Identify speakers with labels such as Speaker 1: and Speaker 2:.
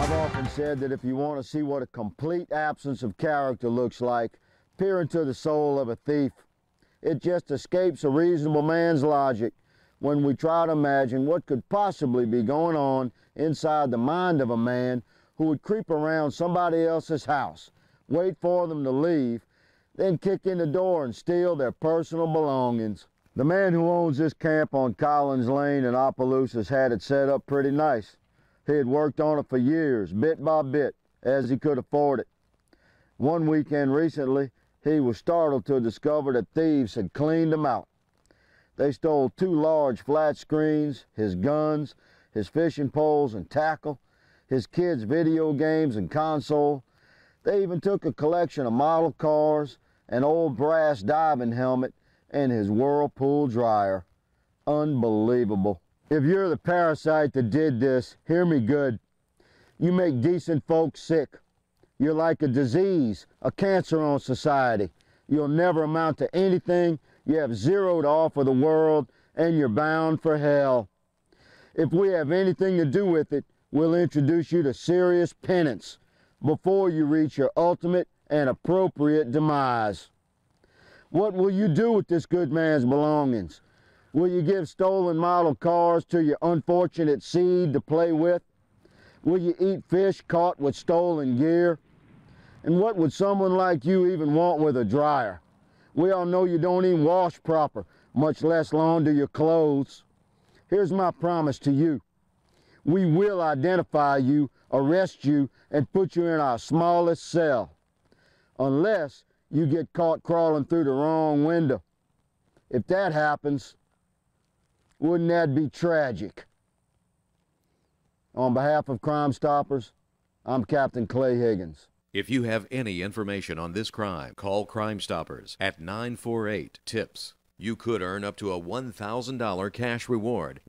Speaker 1: I've often said that if you want to see what a complete absence of character looks like, peer into the soul of a thief. It just escapes a reasonable man's logic when we try to imagine what could possibly be going on inside the mind of a man who would creep around somebody else's house, wait for them to leave, then kick in the door and steal their personal belongings. The man who owns this camp on Collins Lane in Opelousas had it set up pretty nice. He had worked on it for years, bit by bit, as he could afford it. One weekend recently, he was startled to discover that thieves had cleaned him out. They stole two large flat screens, his guns, his fishing poles and tackle, his kids' video games and console. They even took a collection of model cars, an old brass diving helmet, and his Whirlpool dryer. Unbelievable. If you're the parasite that did this, hear me good. You make decent folks sick. You're like a disease, a cancer on society. You'll never amount to anything. You have zero to offer the world, and you're bound for hell. If we have anything to do with it, we'll introduce you to serious penance before you reach your ultimate and appropriate demise. What will you do with this good man's belongings? Will you give stolen model cars to your unfortunate seed to play with? Will you eat fish caught with stolen gear? And what would someone like you even want with a dryer? We all know you don't even wash proper, much less launder your clothes. Here's my promise to you. We will identify you, arrest you, and put you in our smallest cell. Unless you get caught crawling through the wrong window. If that happens, wouldn't that be tragic? On behalf of Crime Stoppers, I'm Captain Clay Higgins.
Speaker 2: If you have any information on this crime, call Crime Stoppers at 948 TIPS. You could earn up to a $1,000 cash reward